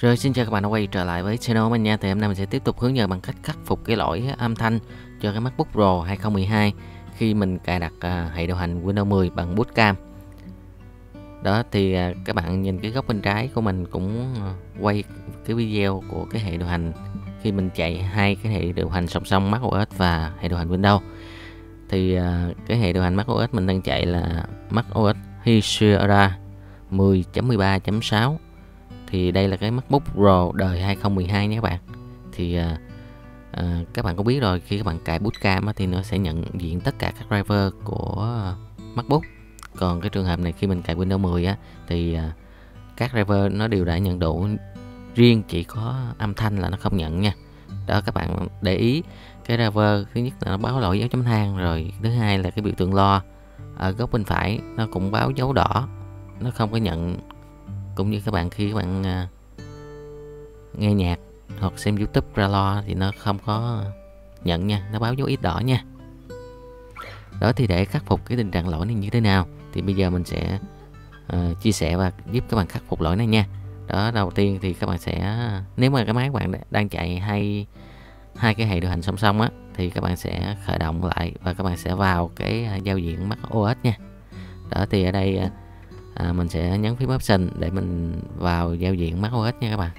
Rồi, xin chào các bạn đã quay trở lại với channel của mình nha. Thì hôm nay mình sẽ tiếp tục hướng dẫn bằng cách khắc phục cái lỗi âm thanh cho cái MacBook Pro 2012 Khi mình cài đặt à, hệ điều hành Windows 10 bằng Bootcamp Đó, thì à, các bạn nhìn cái góc bên trái của mình cũng à, quay cái video của cái hệ điều hành Khi mình chạy hai cái hệ điều hành song song macOS và hệ điều hành Windows. Thì cái hệ điều hành macOS mình đang chạy là macOS Sierra 10.13.6 thì đây là cái MacBook Pro đời 2012 nhé các bạn. Thì à, à, các bạn cũng biết rồi khi các bạn cài Bootcamp á, thì nó sẽ nhận diện tất cả các driver của MacBook. Còn cái trường hợp này khi mình cài Windows 10 á, thì à, các driver nó đều đã nhận đủ riêng chỉ có âm thanh là nó không nhận nha. Đó các bạn để ý cái driver thứ nhất là nó báo lỗi dấu chấm than rồi thứ hai là cái biểu tượng lo ở góc bên phải nó cũng báo dấu đỏ nó không có nhận cũng như các bạn khi các bạn à, nghe nhạc hoặc xem youtube ra lo thì nó không có nhận nha nó báo dấu ít đỏ nha. Đó thì để khắc phục cái tình trạng lỗi này như thế nào thì bây giờ mình sẽ uh, chia sẻ và giúp các bạn khắc phục lỗi này nha. Đó đầu tiên thì các bạn sẽ nếu mà cái máy bạn đang chạy hai hai cái hệ điều hành song song á thì các bạn sẽ khởi động lại và các bạn sẽ vào cái à, giao diện Mac OS nha. Đó thì ở đây à, mình sẽ nhấn phím option để mình vào giao diện macOS nha các bạn.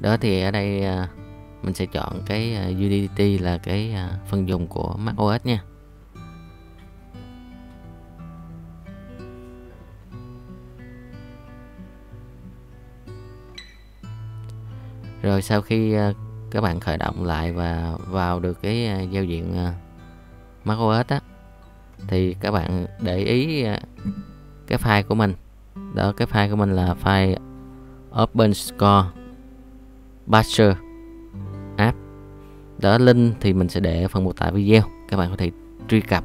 Đó thì ở đây à, mình sẽ chọn cái à, UDT là cái à, phần dùng của macOS nha. Rồi sau khi ờ, các bạn khởi động lại và vào được cái ờ, giao diện ờ, macOS á, thì các bạn để ý cái file của mình. Đó, cái file của mình là file OpenScore Basher app. Đó, link thì mình sẽ để ở phần mô tả video. Các bạn có thể truy cập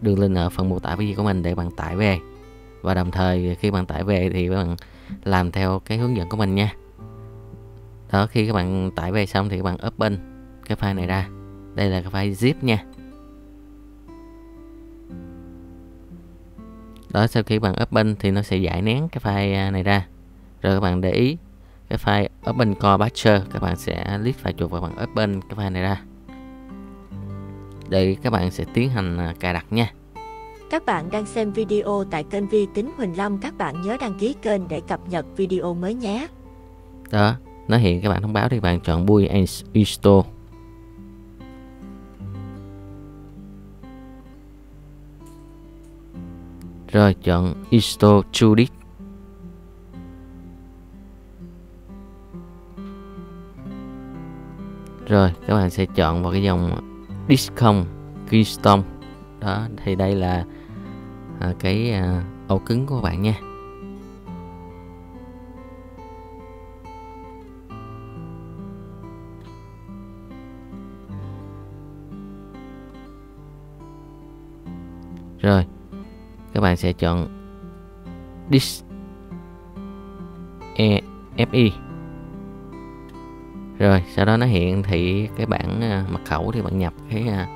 đường link ở phần mô tả video của mình để bạn tải về. Và đồng thời khi bạn tải về thì các bạn làm theo cái hướng dẫn của mình nha đó khi các bạn tải về xong thì các bạn open cái file này ra. Đây là cái file zip nha. Đó sau khi các bạn open thì nó sẽ giải nén cái file à, này ra. Rồi các bạn để ý cái file open core batcher các bạn sẽ click phải chuột và bạn open cái file này ra. Để các bạn sẽ tiến hành à, cài đặt nha. Các bạn đang xem video tại kênh Vi Tính Huỳnh Lâm các bạn nhớ đăng ký kênh để cập nhật video mới nhé. Đó nó hiện các bạn thông báo thì bạn chọn Bui Install rồi chọn Install to disk rồi các bạn sẽ chọn vào cái dòng Discom Keystone. Đó thì đây là à, cái à, ổ cứng của bạn nha. Rồi các bạn sẽ chọn dis e fi rồi sau đó nó hiện thị cái bảng à, mật khẩu thì bạn nhập cái à,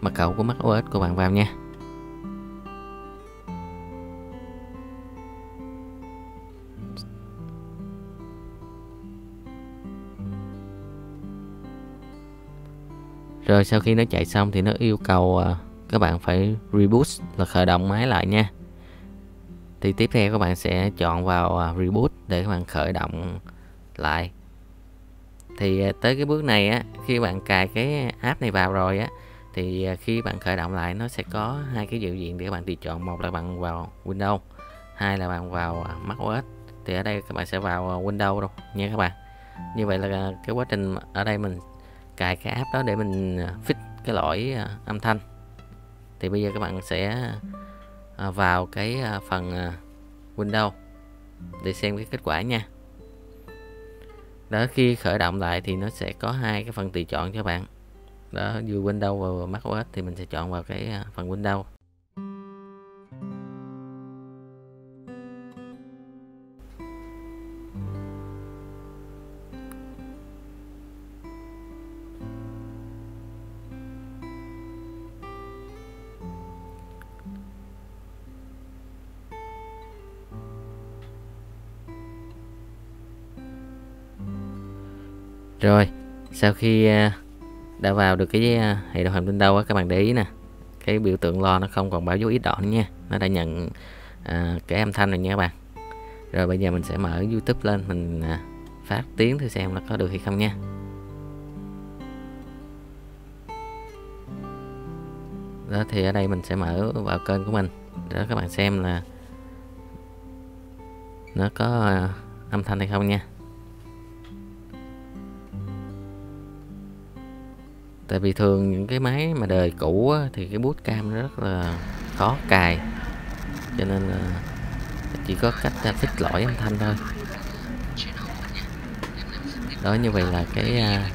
mật khẩu của macOS của bạn vào nha. Rồi sau khi nó chạy xong thì nó yêu cầu uh, các bạn phải reboot là khởi động máy lại nha. Thì tiếp theo các bạn sẽ chọn vào à, reboot để các bạn khởi động lại. Thì à, tới cái bước này á, khi bạn cài cái app này vào rồi á, thì à, khi bạn khởi động lại nó sẽ có hai cái giao diện để các bạn tùy chọn. Một là bạn vào Windows, hai là bạn vào macos. Thì ở đây các bạn sẽ vào Windows đâu nha các bạn. Như vậy là cái quá trình ở đây mình cài cái app đó để mình fix cái lỗi âm thanh thì bây giờ các bạn sẽ à, vào cái à, phần à, Windows để xem cái kết quả nha. Đó, khi khởi động lại thì nó sẽ có hai cái phần tùy chọn cho bạn. Đó, vừa Windows và Mac OS thì mình sẽ chọn vào cái phần Windows rồi sau khi à, đã vào được cái à, hệ điều hành Windows á các bạn để ý nè. Cái biểu tượng lo nó không còn báo dấu ít đỏ nữa nha. Nó đã nhận à, cái âm thanh rồi nha các bạn. Rồi bây giờ mình sẽ mở YouTube lên mình à, phát tiếng thử xem nó có được hay không nha. Đó thì ở đây mình sẽ mở vào kênh của mình. Để các bạn xem là nó có à, âm thanh hay không nha. Tại vì thường những cái máy mà đời cũ á, thì cái bút cam nó rất là khó cài. Cho nên là chỉ có cách à, fix lỗi âm thanh thôi. Đó như vậy là cái à,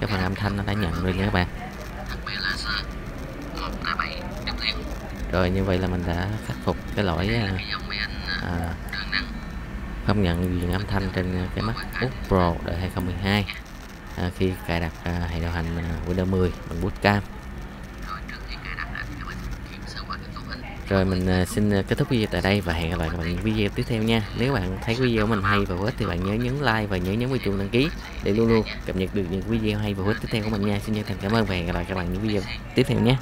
cái phần âm thanh nó đã nhận rồi nha các bạn. Rồi như vậy là mình đã khắc phục cái lỗi à, à không nhận diện âm thanh trên cái MacBook Pro đời 2012 à, khi cài đặt à, hệ điều hành à, Windows 10 bằng bootcamp rồi mình à, xin à, kết thúc video tại đây và hẹn gặp lại các bạn những video tiếp theo nha. Nếu bạn thấy video mình hay và hữu ích thì bạn nhớ nhấn like và nhớ nhấn vào chuông đăng ký để luôn luôn cập nhật được những video hay và hữu ích tiếp theo của mình nha. Xin chân thành cảm ơn và hẹn gặp lại các bạn những video tiếp theo nhé